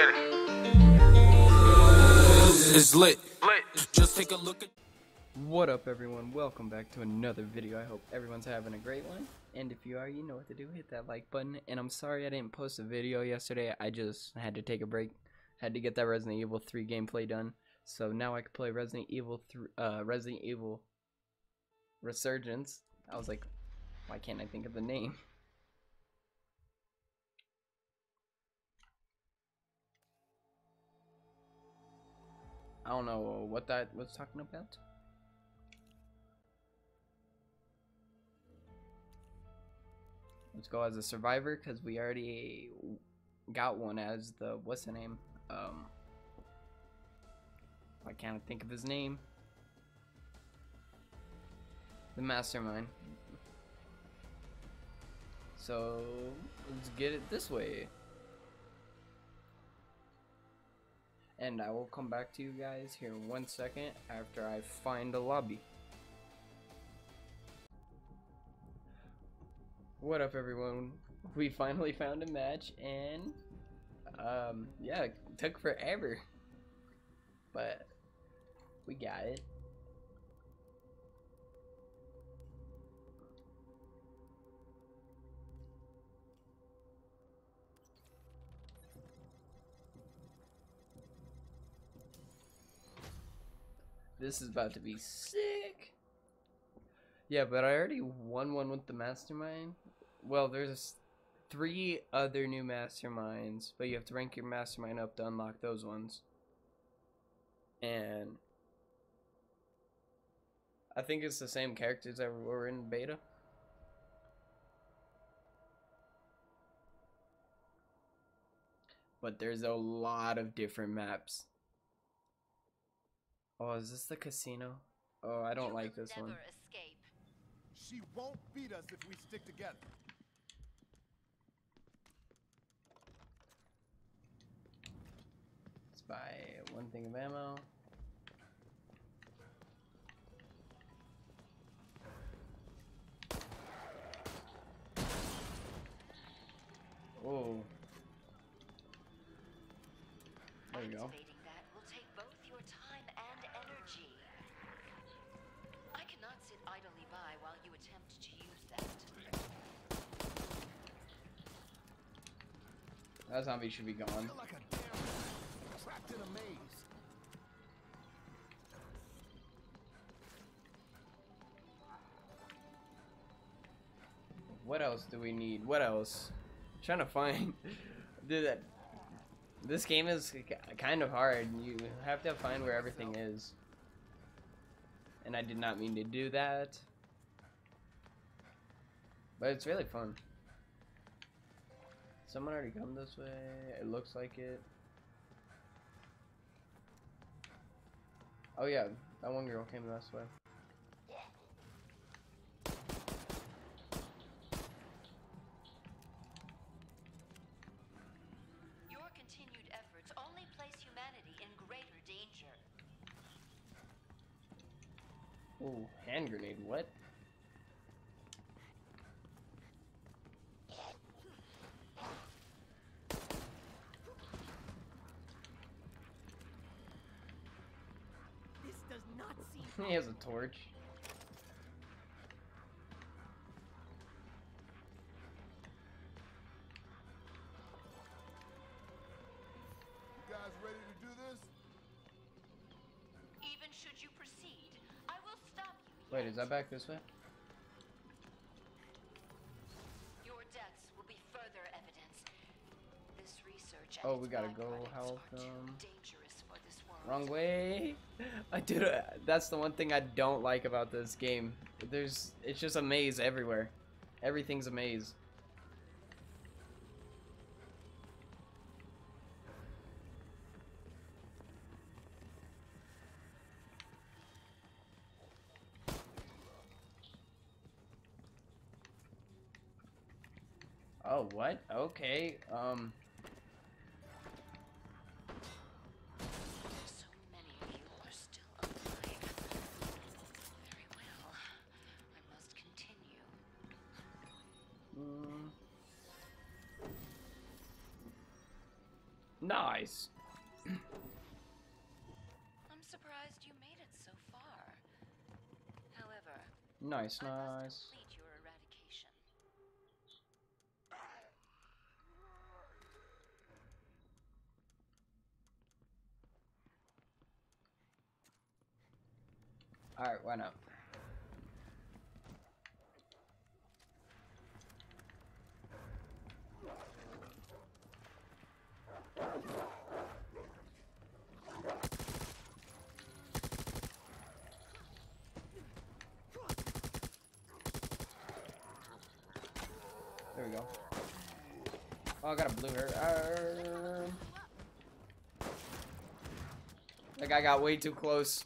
get it. It's lit. Lit. Just take a look at. What up everyone, welcome back to another video. I hope everyone's having a great one. And if you are, you know what to do, hit that like button. And I'm sorry I didn't post a video yesterday, I just had to take a break. Had to get that Resident Evil 3 gameplay done. So now I can play Resident Evil 3, uh, Resident Evil Resurgence. I was like, why can't I think of the name? I don't know what that was talking about. Let's go as a survivor because we already got one as the what's the name? Um, I can't think of his name. The mastermind. So let's get it this way. And I will come back to you guys here in one second after I find a lobby. What up everyone? We finally found a match and um yeah, it took forever. But we got it. This is about to be sick. Yeah, but I already won one with the mastermind. Well, there's three other new masterminds, but you have to rank your mastermind up to unlock those ones. And I think it's the same characters that were in beta. But there's a lot of different maps. Oh, is this the casino? Oh, I don't You like will this one. never Escape. She won't beat us if we stick together. Let's buy one thing of ammo. Oh. There you go. Activating that will take both your time and energy. I cannot sit idly by while you attempt to use that. That zombie should be gone. Like trapped in a maze. What else do we need? What else? trying to find. Dude, that. This game is kind of hard. You have to find where everything is. And I did not mean to do that. But it's really fun. Someone already come this way. It looks like it. Oh yeah, that one girl came this way. Your continued efforts only place humanity in greater danger. Ooh, hand grenade. What? This does not seem he has a torch. You guys ready to do this? Even should you proceed, I will stop you. Wait, is that back this way? Your deaths will be further evidence. This research Oh, we gotta go byproducts health, are too dangerous for this world. Wrong way. I did. That's the one thing I don't like about this game. There's, it's just a maze everywhere. Everything's a maze. Oh, what? Okay. Um. Nice. I'm surprised you made it so far. However, Nice, I nice. complete your eradication. Alright, why not? There we go. Oh, I got a blue hair. Arr. That guy got way too close.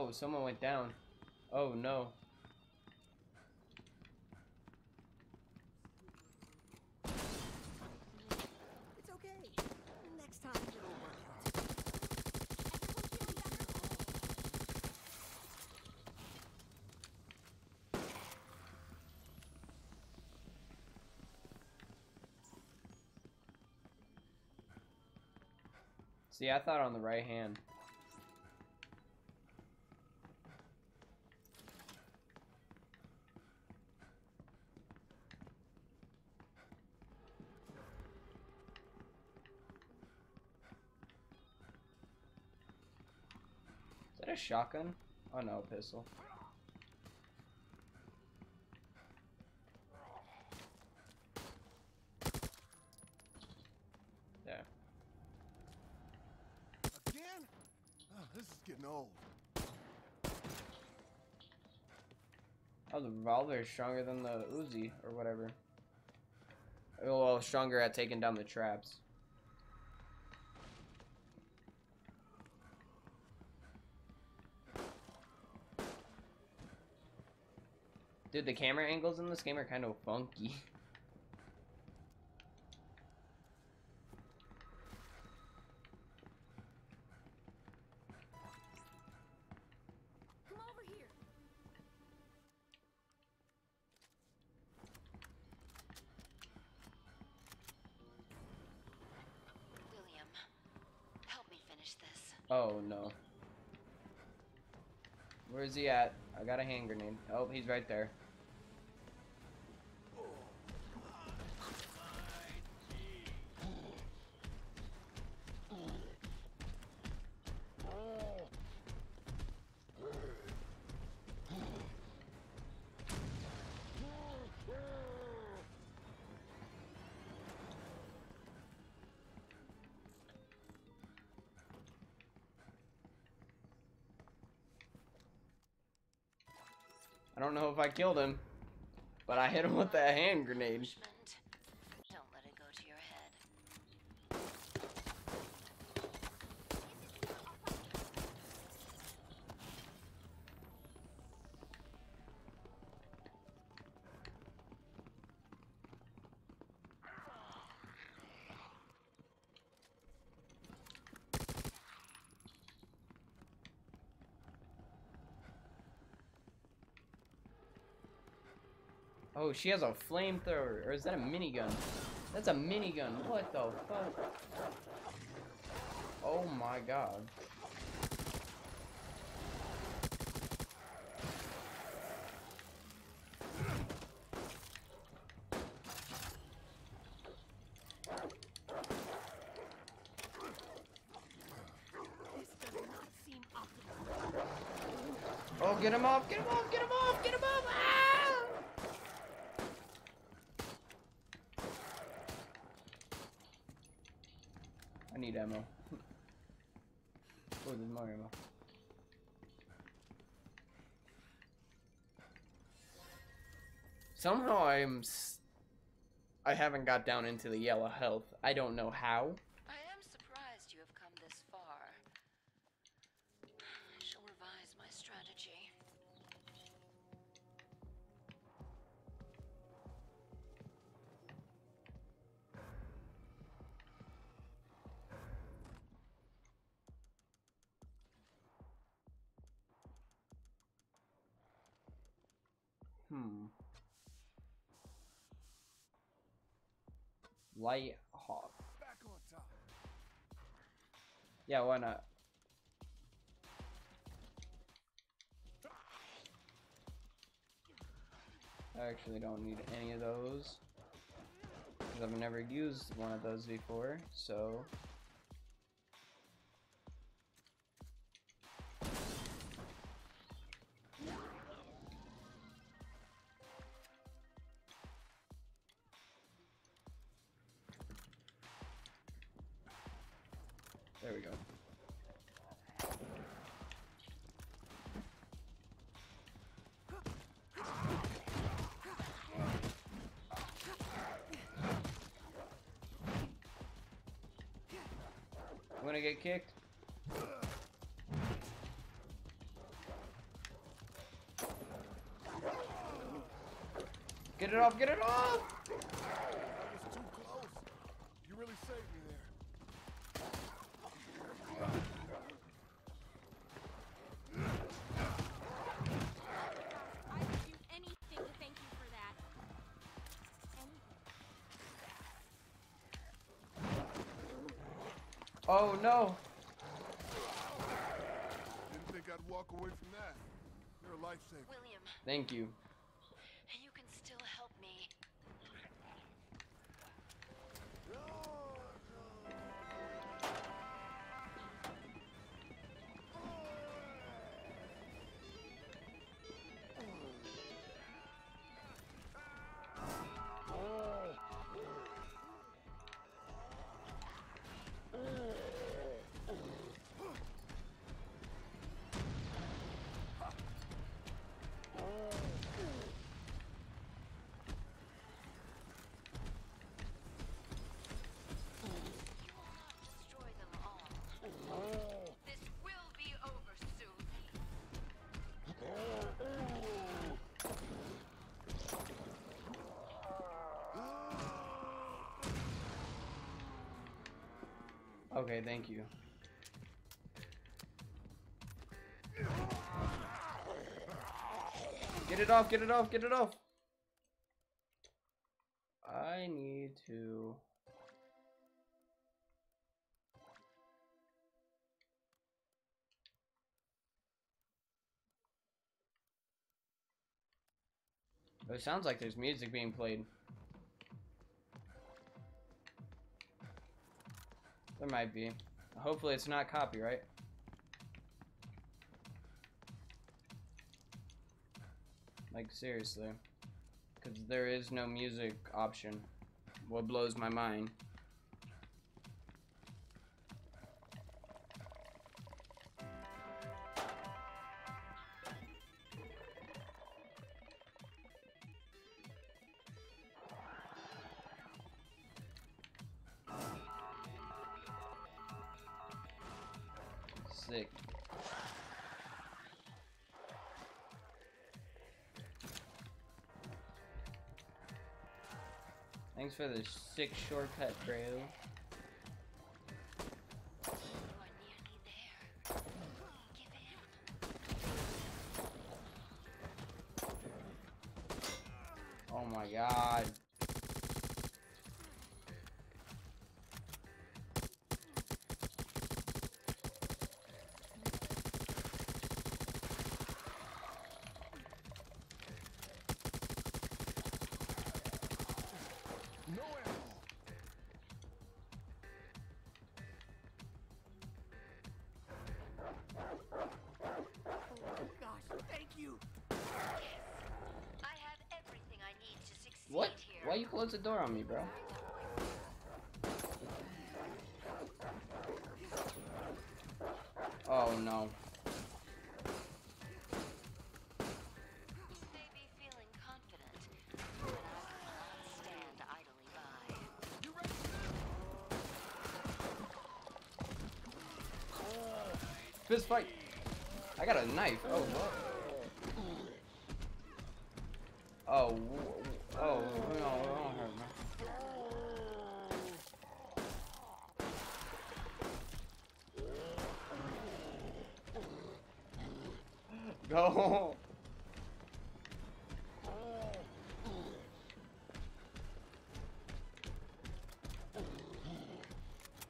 Oh, someone went down. Oh no. It's okay. Next time it'll work out. See, I thought on the right hand. Shotgun? Oh no, pistol. There. Again? Oh, this is getting old. Oh, the revolver is stronger than the Uzi or whatever. Well, stronger at taking down the traps. Dude, the camera angles in this game are kind of funky. Come over here. William, help me finish this. Oh no. Where is he at? I got a hand grenade. Oh, he's right there. I don't know if I killed him, but I hit him with that hand grenade. Oh, she has a flamethrower, or is that a minigun? That's a minigun. What the fuck? Oh my god. This does not seem optimal. Oh, get him off! Get him off! Get him off! Get him off! ammo. oh, there's more ammo. Somehow I'm... S I I have not got down into the yellow health. I don't know how. Light hawk. Back on top. Yeah, why not? I actually don't need any of those. Because I've never used one of those before, so... gonna get kicked. Get it off, get it off! Oh no! Didn't think I'd walk away from that. You're a lifesaver. William, Thank you. you can still help me. You Okay, thank you. Get it off, get it off, get it off! I need to... It sounds like there's music being played. There might be. Hopefully it's not copyright. Like seriously. Because there is no music option. What blows my mind. Sick. Thanks for the sick shortcut, bro. close the door on me, bro. Oh no. Fist fight! I got a knife. Oh, what? Oh, oh, no, no. Go.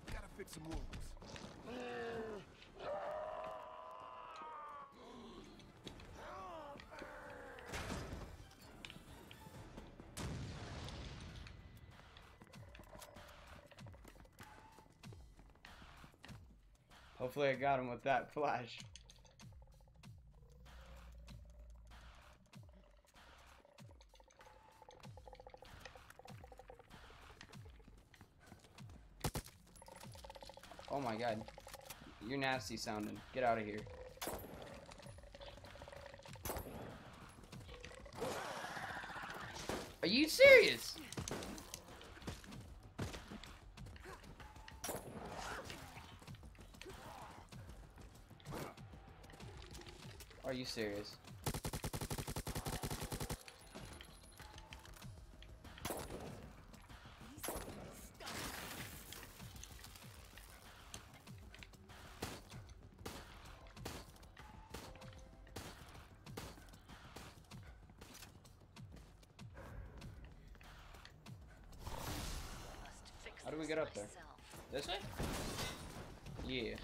Gotta fix some wounds. Hopefully I got him with that flash. God. You're nasty sounding. Get out of here. Are you serious? Are you serious? Get up there? This way? Yeah.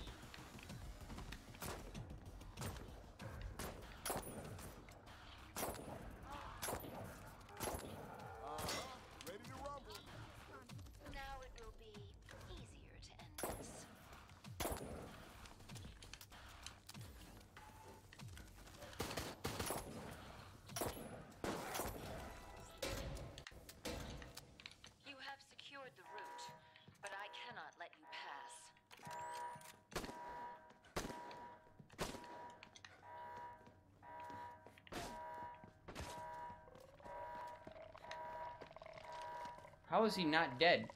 How is he not dead?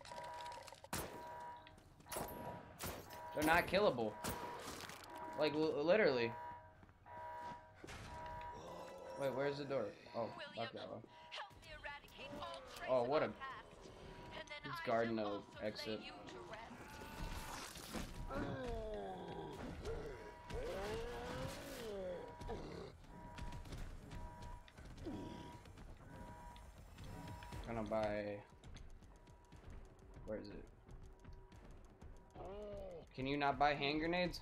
They're not killable. Like, l- literally. Wait, where's the door? Oh, fuck that one. Help me eradicate all trace Oh, what a- past, and then He's I guarding will the also lay exit. you to rest. Gonna buy. Where is it? Can you not buy hand grenades?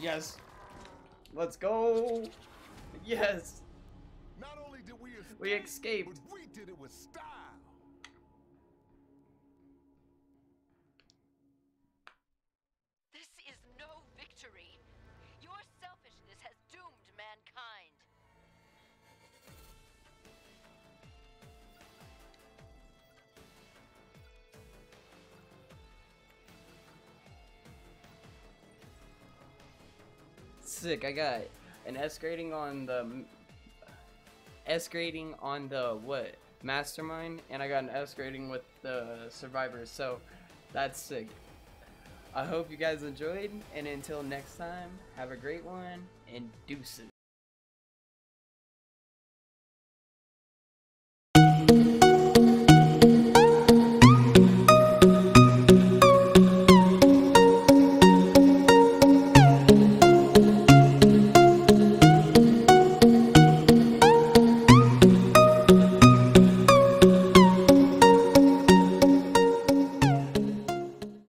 Yes. Let's go. Yes. Not only did we escape, We escaped. we did it with style. Sick. I got an S grading on the S grading on the what mastermind, and I got an S grading with the survivors. So that's sick. I hope you guys enjoyed, and until next time, have a great one and deuces.